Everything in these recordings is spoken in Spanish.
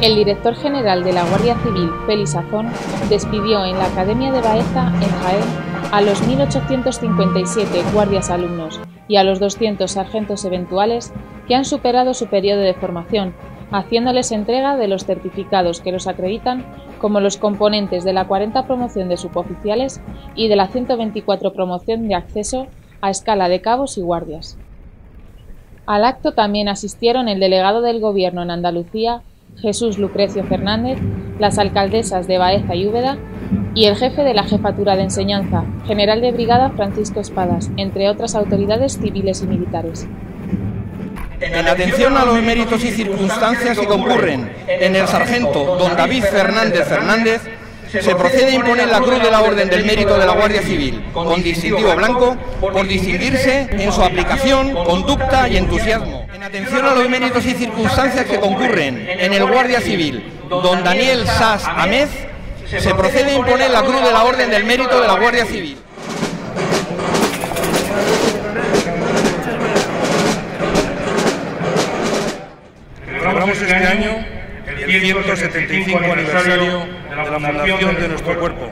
El director general de la Guardia Civil, Félix Azón, despidió en la Academia de Baeza, en Jaén, a los 1.857 guardias alumnos y a los 200 sargentos eventuales que han superado su periodo de formación, haciéndoles entrega de los certificados que los acreditan como los componentes de la 40 promoción de suboficiales y de la 124 promoción de acceso a escala de cabos y guardias. Al acto también asistieron el delegado del Gobierno en Andalucía, Jesús Lucrecio Fernández, las alcaldesas de Baeza y Úbeda y el jefe de la Jefatura de Enseñanza, general de brigada Francisco Espadas, entre otras autoridades civiles y militares. En atención a los méritos y circunstancias que concurren en el sargento don David Fernández Fernández, se procede a imponer la Cruz de la Orden del Mérito de la Guardia Civil, con distintivo blanco, por distinguirse en su aplicación, conducta y entusiasmo. En atención a los méritos y circunstancias que concurren en el Guardia Civil, don Daniel Sass Amez, se procede a imponer la Cruz de la Orden del Mérito de la Guardia Civil. Celebramos este año el 175 aniversario de la fundación de nuestro cuerpo.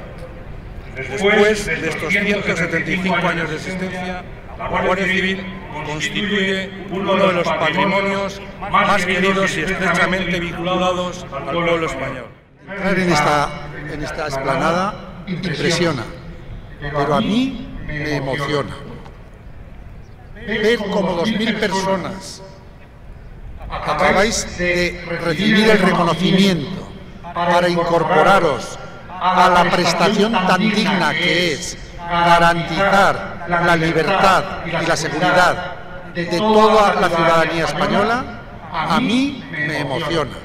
Después de estos 175 años de existencia, la Guardia Civil constituye uno de los patrimonios más queridos y estrechamente vinculados al pueblo español. Entrar en esta, en esta esplanada impresiona, pero a mí me emociona. Ver como dos mil personas acabáis de recibir el reconocimiento para incorporaros a la prestación tan digna que es garantizar la libertad y la seguridad de toda la ciudadanía española, a mí me emociona.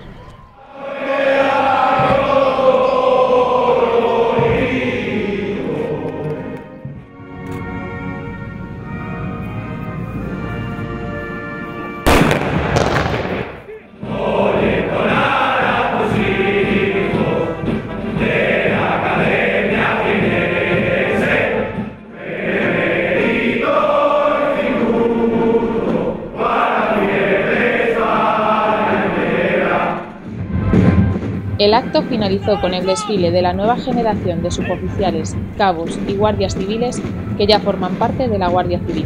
El acto finalizó con el desfile de la nueva generación de suboficiales, cabos y guardias civiles que ya forman parte de la Guardia Civil.